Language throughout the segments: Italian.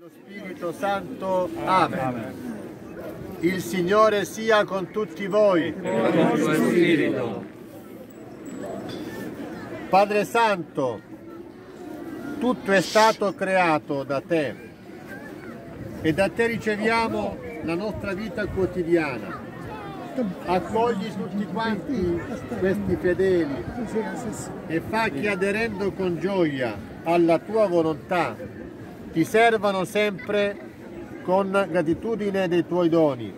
Lo Spirito Santo. Amen. Il Signore sia con tutti voi. con il tuo spirito. Padre Santo, tutto è stato creato da te e da te riceviamo la nostra vita quotidiana. Accogli tutti quanti questi fedeli e fa che aderendo con gioia alla tua volontà ti servano sempre con gratitudine dei tuoi doni.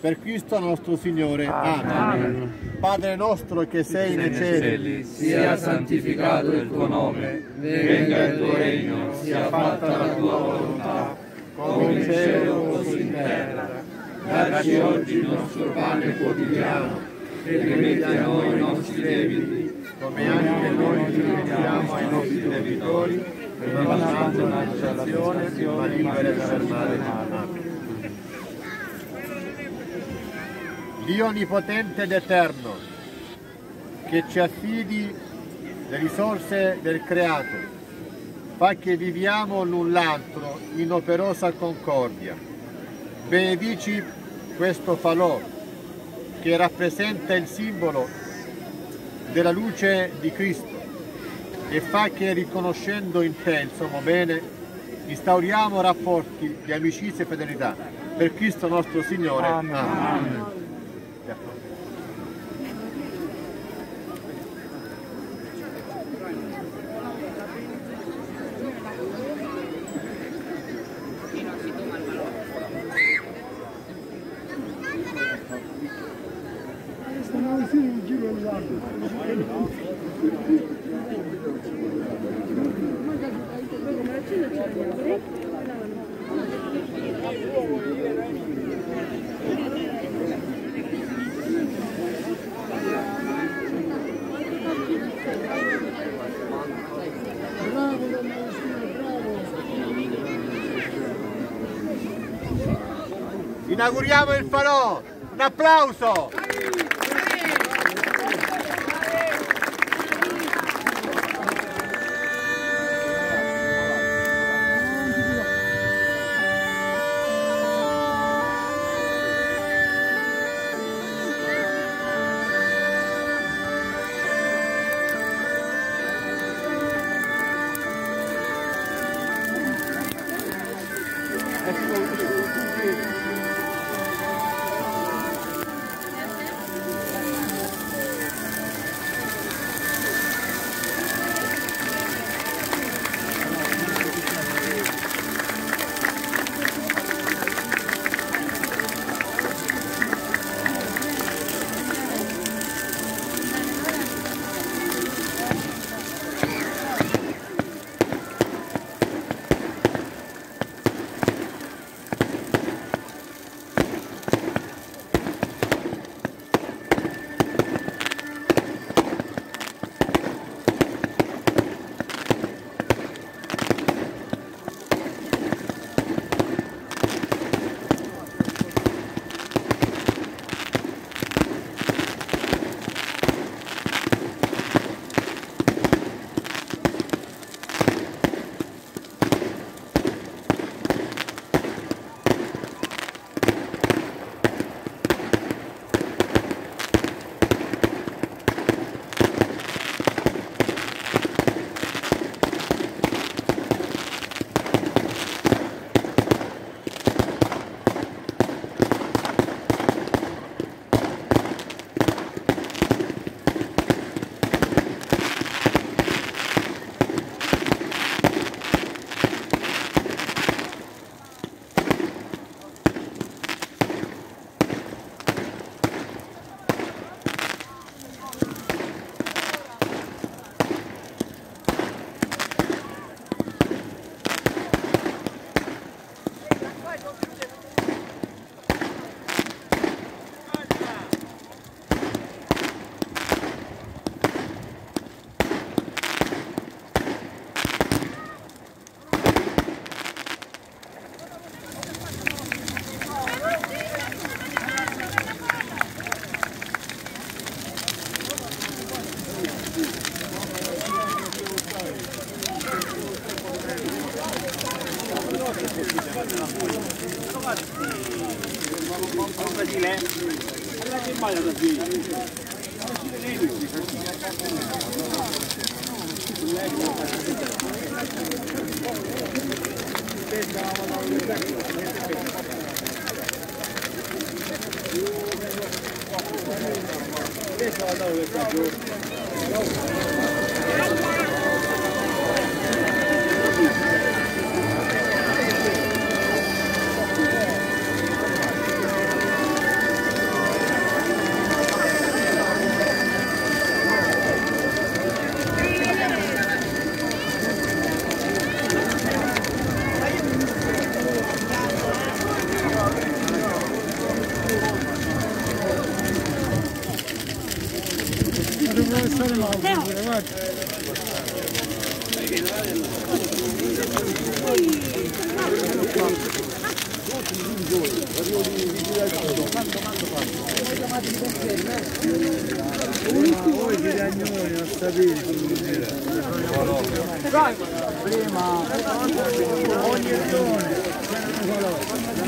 Per Cristo nostro Signore. Amen. Padre nostro che sei nei cieli, sia santificato il tuo nome, venga il tuo regno, sia fatta la tua volontà, come in cielo così in terra. Dacci oggi il nostro pane quotidiano e rimetti a noi i nostri debiti, come anche noi ci rimettiamo ai nostri debitori, e non tentazione, ma libera dal male. Amen. Dio onnipotente ed eterno, che ci affidi le risorse del creato, fa che viviamo l'un l'altro in operosa concordia. Benedici questo falò che rappresenta il simbolo della luce di Cristo e fa che riconoscendo in te il sommo bene instauriamo rapporti di amicizia e fedelità per Cristo nostro Signore. Amen. Inauguriamo il falò! Un applauso! facile? Guarda che bello da qui! Adesso vado a vedere Teo. Voi che ragnoni non sapete prima ogni regione c'era un colore